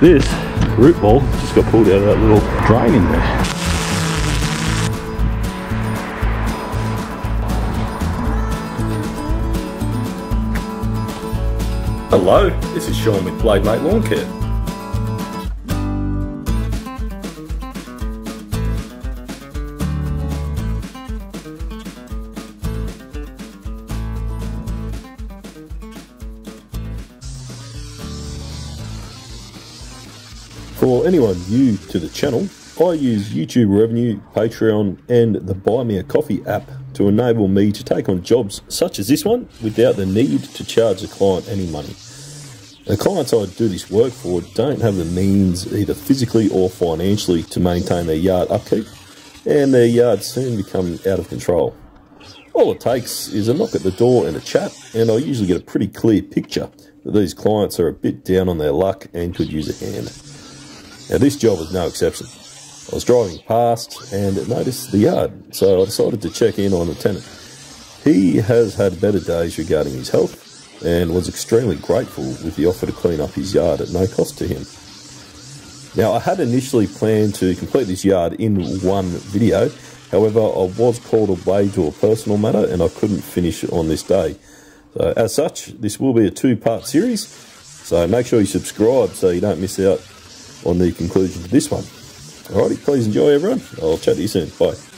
This root ball just got pulled out of that little drain in there. Hello, this is Sean with Blade Mate Lawn Care. Anyone new to the channel, I use YouTube revenue, Patreon, and the Buy Me a Coffee app to enable me to take on jobs such as this one without the need to charge the client any money. The clients I do this work for don't have the means, either physically or financially, to maintain their yard upkeep, and their yards soon become out of control. All it takes is a knock at the door and a chat, and I usually get a pretty clear picture that these clients are a bit down on their luck and could use a hand. Now, this job was no exception. I was driving past and noticed the yard, so I decided to check in on the tenant. He has had better days regarding his health and was extremely grateful with the offer to clean up his yard at no cost to him. Now, I had initially planned to complete this yard in one video, however, I was called away to a personal matter and I couldn't finish on this day. So, as such, this will be a two part series, so make sure you subscribe so you don't miss out on the conclusion to this one. Alrighty, please enjoy everyone. I'll chat to you soon. Bye.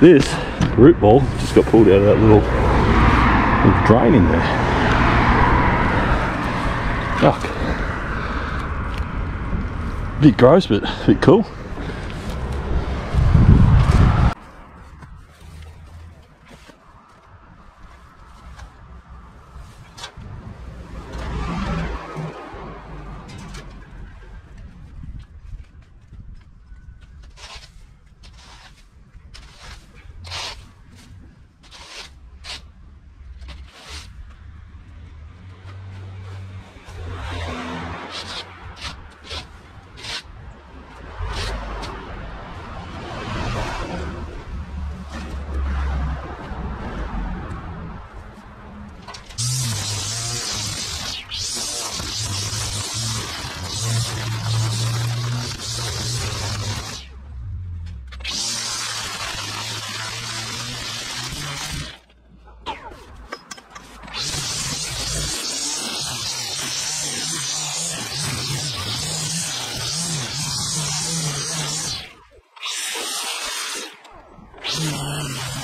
This root ball just got pulled out of that little, little drain in there. Yuck. Bit gross, but a bit cool. Mama.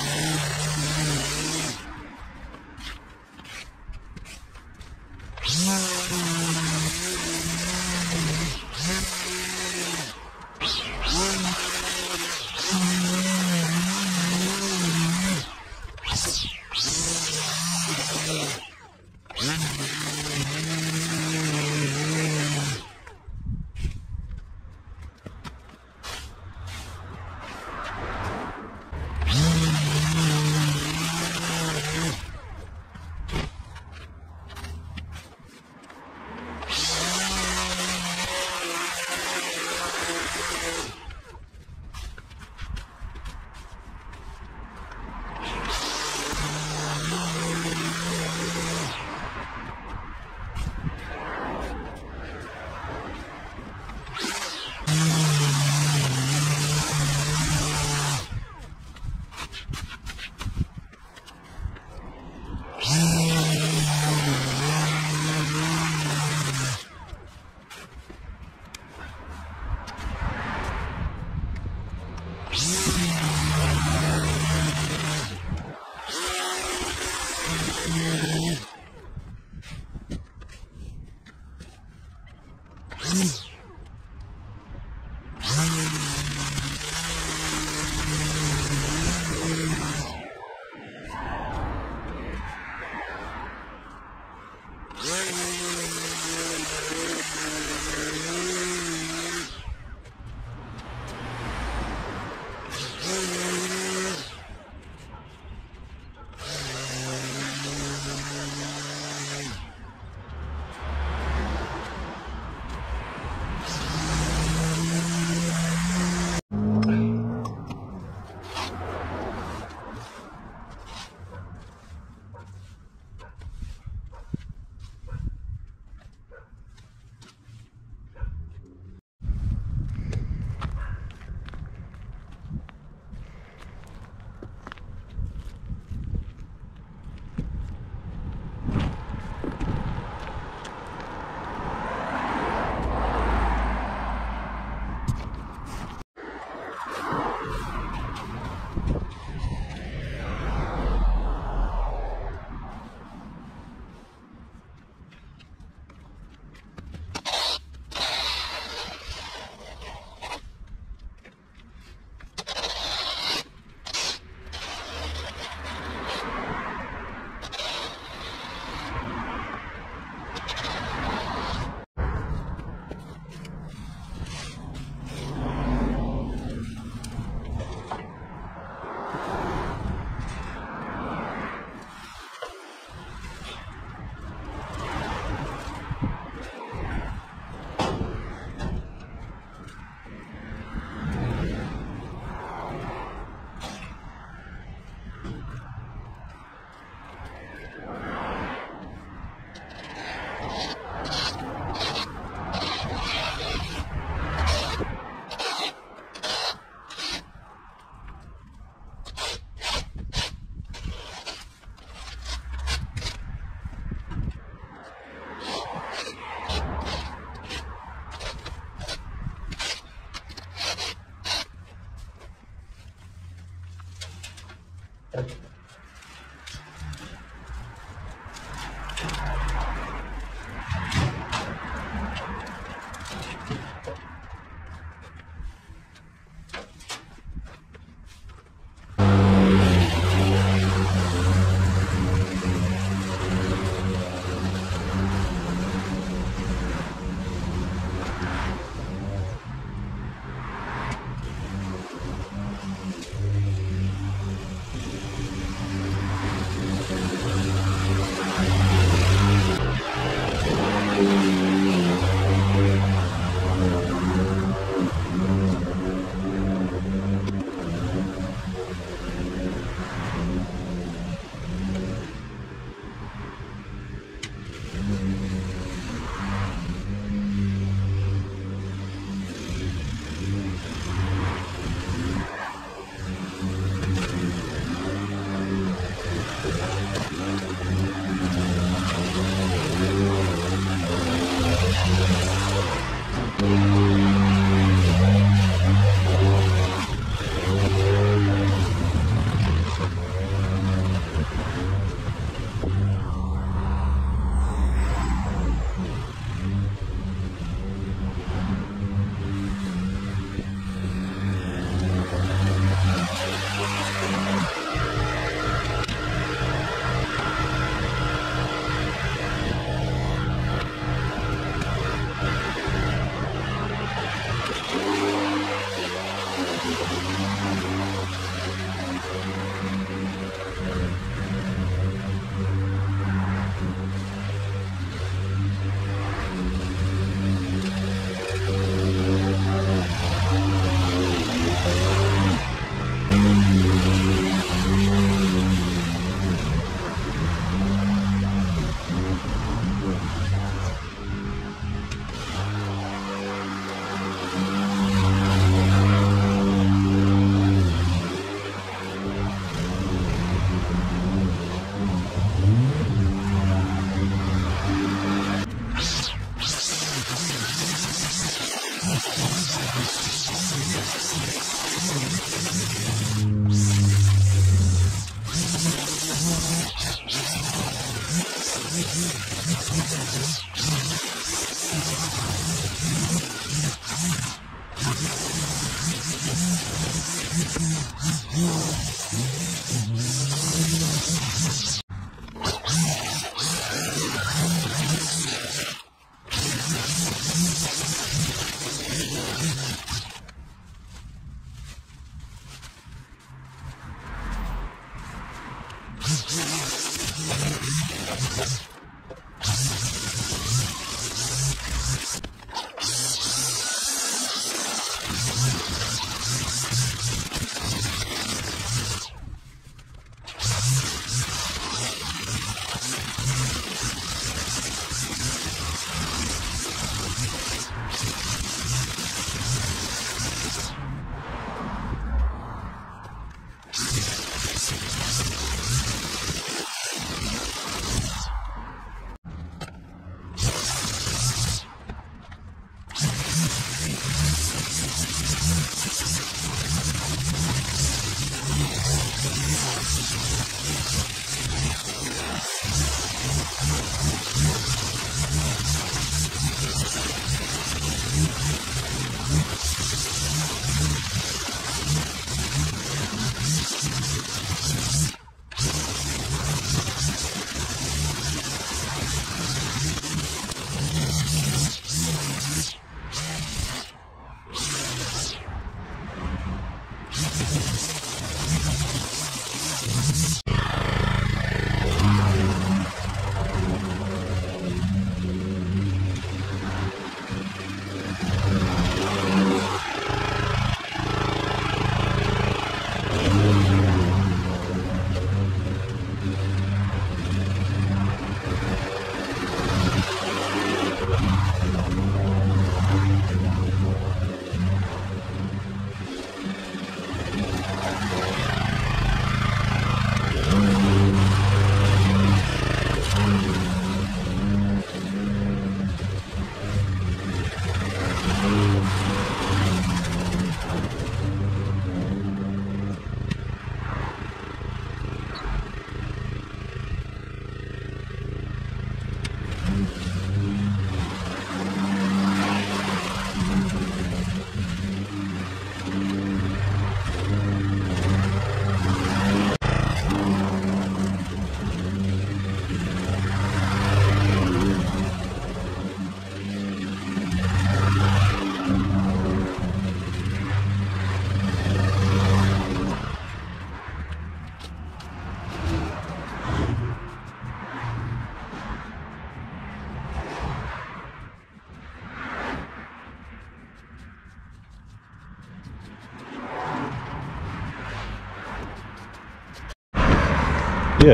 Yeah.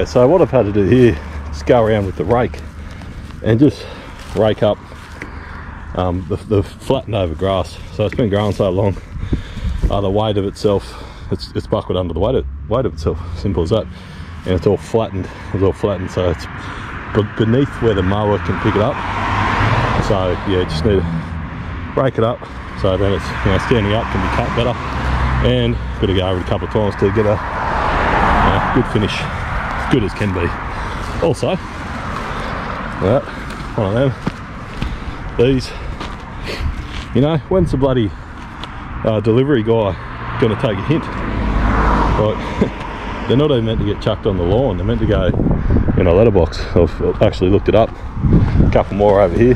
So what I've had to do here is go around with the rake and just rake up um, the, the, flattened over grass. So it's been growing so long. Uh, the weight of itself it's, it's buckled under the weight of, weight of itself. Simple as that. And it's all flattened. It's all flattened so it's beneath where the mower can pick it up. So yeah just need to break it up so then it's you know standing up can be cut better. And got to go over a couple of times to get a good finish good as can be. Also, that one of them, these, you know, when's the bloody uh, delivery guy going to take a hint? Like, they're not even meant to get chucked on the lawn, they're meant to go in a letterbox. I've actually looked it up. A couple more over here.